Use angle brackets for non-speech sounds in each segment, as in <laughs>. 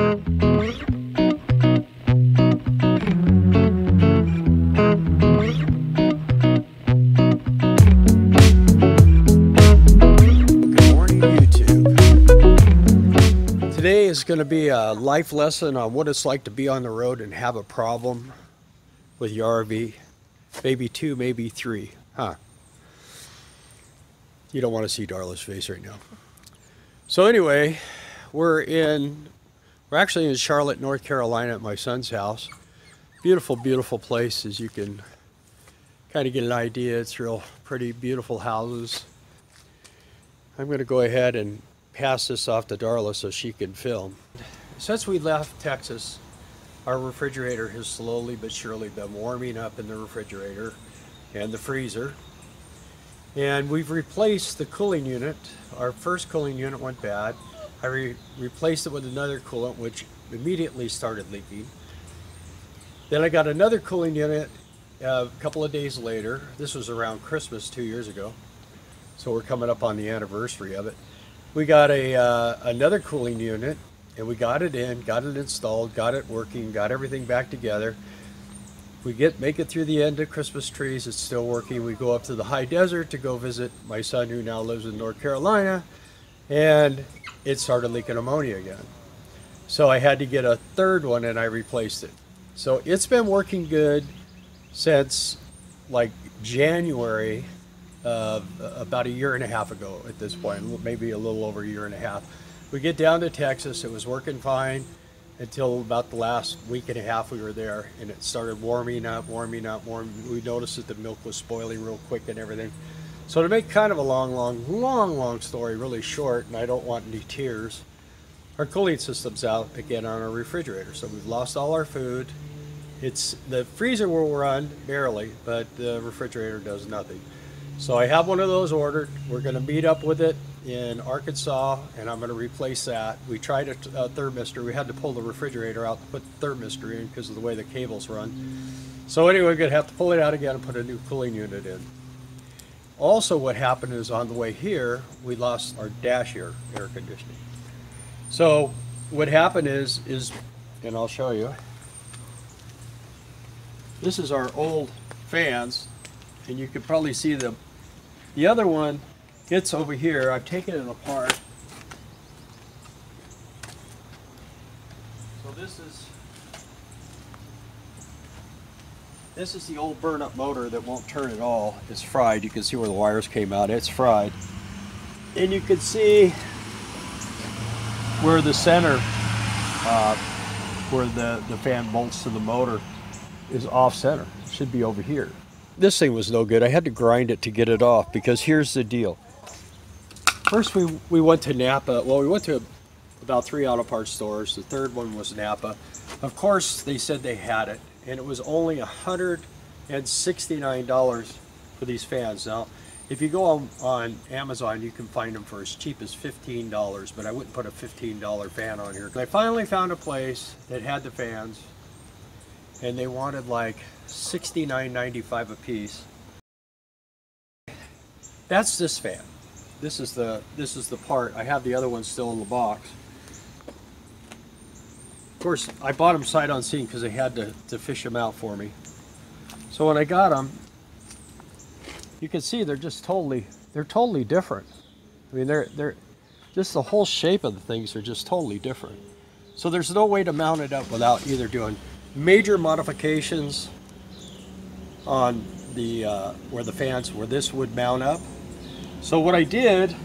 Good morning, YouTube. Today is going to be a life lesson on what it's like to be on the road and have a problem with your RV. Maybe two, maybe three. Huh. You don't want to see Darla's face right now. So, anyway, we're in, we're actually in Charlotte, North Carolina at my son's house. Beautiful, beautiful place as you can kind of get an idea. It's real pretty, beautiful houses. I'm going to go ahead and pass this off to Darla so she can film. Since we left Texas, our refrigerator has slowly but surely been warming up in the refrigerator and the freezer. And we've replaced the cooling unit. Our first cooling unit went bad. I re- replaced it with another coolant, which immediately started leaking. Then I got another cooling unit uh, a couple of days later. This was around Christmas two years ago. So we're coming up on the anniversary of it. We got a uh, another cooling unit, and we got it in, got it installed, got it working, got everything back together. We get make it through the end of Christmas trees. It's still working. We go up to the high desert to go visit my son, who now lives in North Carolina, and it started leaking ammonia again. So I had to get a third one, and I replaced it. So it's been working good since like January uh, about a year and a half ago at this point, maybe a little over a year and a half. We get down to Texas, it was working fine until about the last week and a half we were there, and it started warming up, warming up, warming. We noticed that the milk was spoiling real quick and everything. So to make kind of a long, long, long, long story really short, and I don't want any tears, our cooling system's out again on our refrigerator. So we've lost all our food. It's the freezer will run barely, but the refrigerator does nothing. So I have one of those ordered. We're going to meet up with it in Arkansas, and I'm going to replace that. We tried a, a thermistor. We had to pull the refrigerator out to put the thermistor in because of the way the cables run. So anyway, we're going to have to pull it out again and put a new cooling unit in. Also, what happened is on the way here, we lost our dash air air conditioning. So what happened is, is, and I'll show you. This is our old fans, and you can probably see the the other one, it's over here. I've taken it apart. So this is this is the old burn up motor that won't turn at all. It's fried. You can see where the wires came out. It's fried. And you can see where the center, uh, where the, the fan bolts to the motor is off center. It should be over here this thing was no good. I had to grind it to get it off because here's the deal. First, we, we went to Napa. Well, we went to about three auto parts stores. The third one was Napa. Of course, they said they had it, and it was only $169 for these fans. Now, if you go on, on Amazon, you can find them for as cheap as $15, but I wouldn't put a $15 fan on here. I finally found a place that had the fans, and they wanted like $69.95 a piece. That's this fan. This is the this is the part. I have the other one still in the box. Of course, I bought them sight unseen because they had to, to fish them out for me. So when I got them, you can see they're just totally they're totally different. I mean, they're they're just the whole shape of the things are just totally different. So there's no way to mount it up without either doing major modifications on the uh, where the fans where this would mount up. So what I did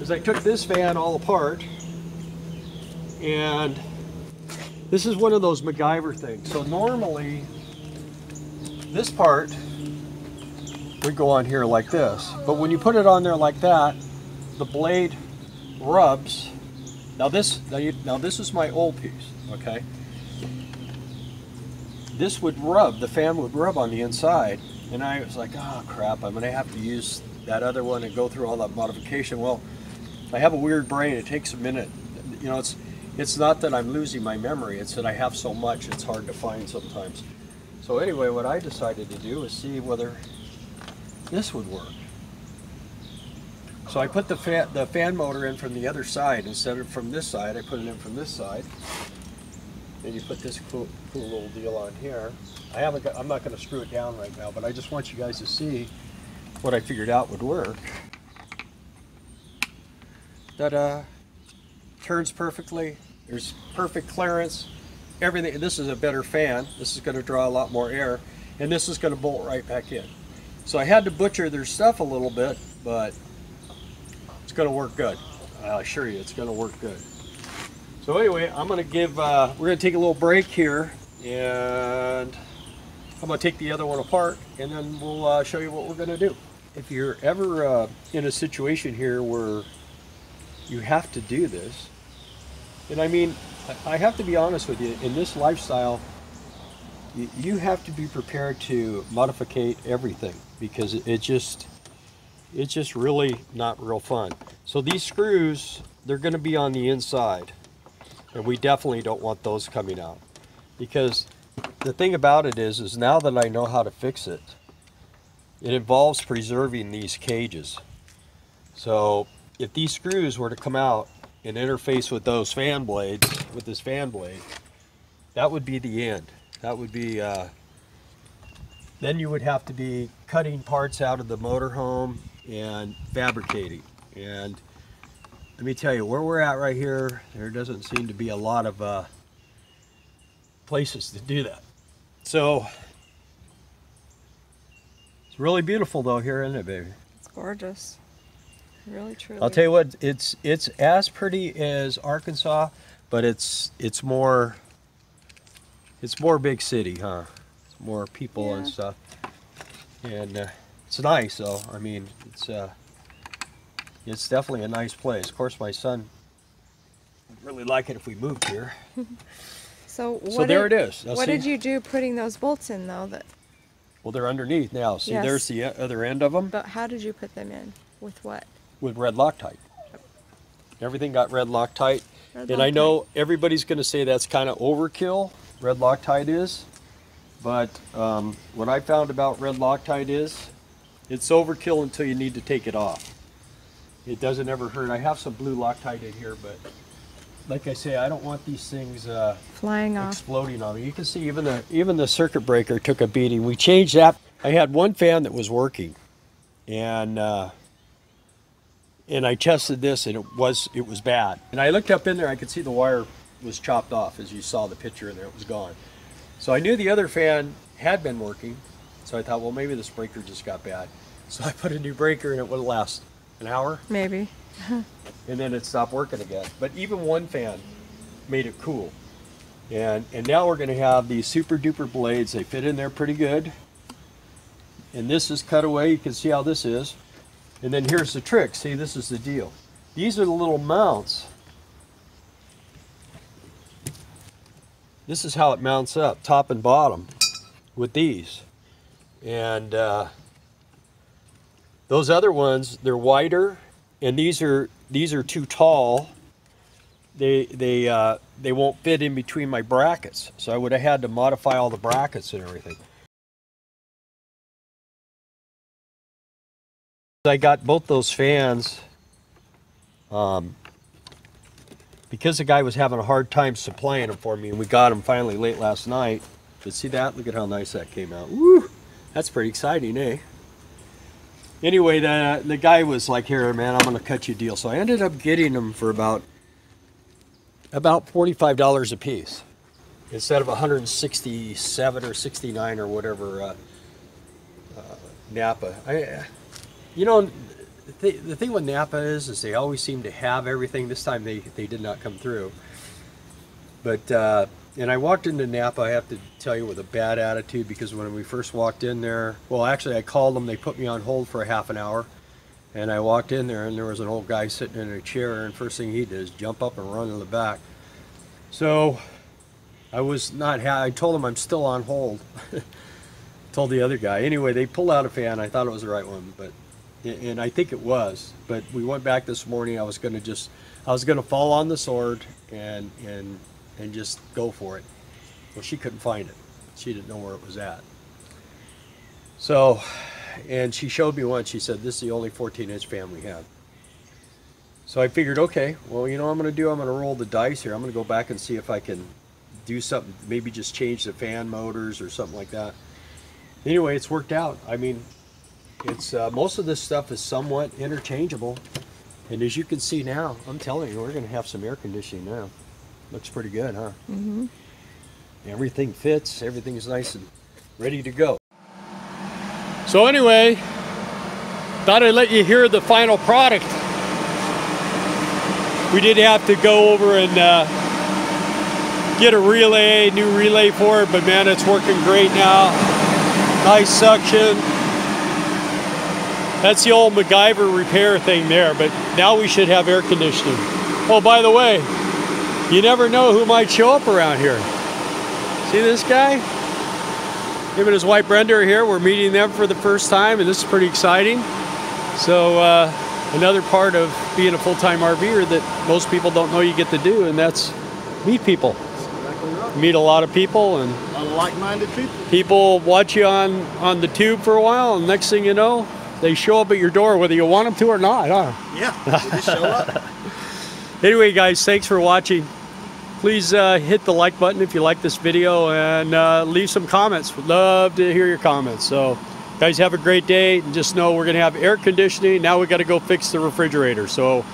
is I took this fan all apart and this is one of those MacGyver things. So normally this part would go on here like this, but when you put it on there like that, the blade rubs. Now this now, you, now this is my old piece, okay? this would rub, the fan would rub on the inside. And I was like, oh crap, I'm gonna have to use that other one and go through all that modification. Well, I have a weird brain, it takes a minute. You know, it's it's not that I'm losing my memory, it's that I have so much it's hard to find sometimes. So anyway, what I decided to do is see whether this would work. So I put the fan, the fan motor in from the other side instead of from this side. I put it in from this side. Then you put this cool, cool little deal on here. I haven't got, I'm not going to screw it down right now, but I just want you guys to see what I figured out would work. Uh, turns perfectly. There's perfect clearance. Everything. This is a better fan. This is going to draw a lot more air, and this is going to bolt right back in. So I had to butcher their stuff a little bit, but it's going to work good. I assure you, it's going to work good. So anyway, I'm going to give. Uh, we're going to take a little break here, and I'm going to take the other one apart, and then we'll uh, show you what we're going to do. If you're ever uh, in a situation here where you have to do this, and I mean, I have to be honest with you, in this lifestyle, you have to be prepared to modificate everything because it just it's just really not real fun. So these screws, they're going to be on the inside. And we definitely don't want those coming out. Because the thing about it is, is now that I know how to fix it, it involves preserving these cages. So if these screws were to come out and interface with those fan blades, with this fan blade, that would be the end. That would be, uh, then you would have to be cutting parts out of the motorhome and fabricating. And let me tell you, where we're at right here, there doesn't seem to be a lot of uh, places to do that. So, it's really beautiful though here, isn't it, baby? It's gorgeous. Really, truly. I'll tell you what, it's it's as pretty as Arkansas, but it's it's more it's more big city, huh? It's more people yeah. and stuff, and uh, it's nice though. I mean, it's uh, it's definitely a nice place. Of course, my son would really like it if we moved here. <laughs> so so there did, it is. Now what see? did you do putting those bolts in though? That well, they're underneath now. See, yes. there's the other end of them. But how did you put them in? With what? With red Loctite. Everything got red Loctite. Red and I know everybody's going to say that's kind of overkill, red Loctite is. But um, what I found about red Loctite is it's overkill until you need to take it off. It doesn't ever hurt. I have some blue Loctite in here, but like I say, I don't want these things uh, flying off, exploding on me. You can see even the even the circuit breaker took a beating. We changed that. I had one fan that was working, and uh, and I tested this and it was it was bad. And I looked up in there, I could see the wire was chopped off as you saw the picture in there, it was gone. So I knew the other fan had been working. So I thought, well, maybe this breaker just got bad. So I put a new breaker and it would last an hour. Maybe. and then it stopped working again. But even one fan made it cool. And, and now we're going to have these super duper blades. They fit in there pretty good. And this is cut away. You can see how this is. And then here's the trick. See, this is the deal. These are the little mounts. This is how it mounts up, top and bottom, with these. And uh, those other ones, they're wider, and these are these are too tall. They they uh, they won't fit in between my brackets, so I would have had to modify all the brackets and everything. I got both those fans um, because the guy was having a hard time supplying them for me and we got them finally late last night. But see that? Look at how nice that came out. Woo! That's pretty exciting, eh? Anyway, the, the guy was like, here, man, I'm going to cut you a deal. So I ended up getting them for about about $45 a piece instead of 167 or 69 or whatever uh, uh, Napa. I, you know, the, th the thing with Napa is, is they always seem to have everything. This time they, they did not come through. But, uh, and I walked into Napa, I have to tell you, with a bad attitude because when we first walked in there, well, actually I called them, they put me on hold for a half an hour. And I walked in there and there was an old guy sitting in a chair and first thing he did is jump up and run in the back. So I was not, I told him I'm still on hold. <laughs> told the other guy. Anyway, they pulled out a fan. I thought it was the right one, but and I think it was. But we went back this morning. I was going to just, I was going to fall on the sword and and and just go for it. Well, she couldn't find it. She didn't know where it was at. So, and she showed me one. She said, "This is the only 14-inch fan we have." So I figured, okay, well, you know what I'm going to do? I'm going to roll the dice here. I'm going to go back and see if I can do something, maybe just change the fan motors or something like that. Anyway, it's worked out. I mean, it's uh, most of this stuff is somewhat interchangeable. And as you can see now, I'm telling you, we're going to have some air conditioning now. Looks pretty good, huh? Mm-hmm. Everything fits, everything's nice and ready to go. So anyway, thought I'd let you hear the final product. We did have to go over and uh, get a relay, new relay for it, but man, it's working great now. Nice suction. That's the old MacGyver repair thing there, but now we should have air conditioning. Oh, by the way, you never know who might show up around here. See this guy? Him and his wife Brenda are here. We're meeting them for the first time, and this is pretty exciting. So, uh, another part of being a full time RVer that most people don't know you get to do, and that's meet people. Exactly. Meet a lot of people, and A lot of like-minded people. people watch you on, on the tube for a while, and next thing you know, they show up at your door whether you want them to or not. Huh? Yeah, they just show up. <laughs> Anyway, guys, thanks for watching. Please uh, hit the like button if you like this video and uh, leave some comments. Would love to hear your comments. So, guys, have a great day. And just know we're going to have air conditioning. Now we got to go fix the refrigerator. So,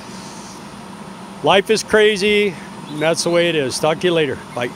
life is crazy, and that's the way it is. Talk to you later. Bye.